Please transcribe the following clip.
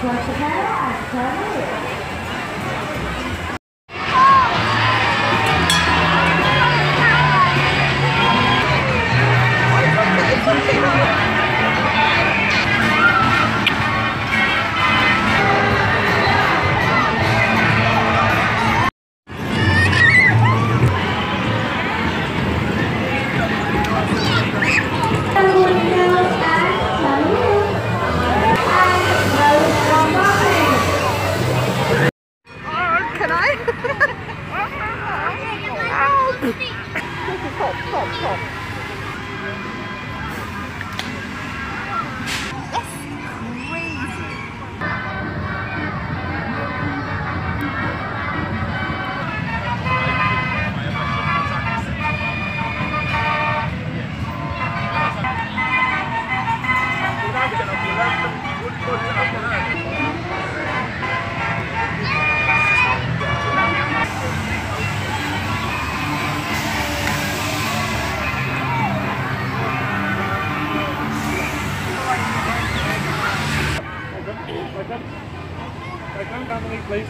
Clutch the pedal and turn please?